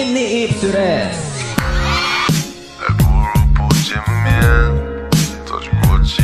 Inny i psure. Ebola po ciemnie Toć było ci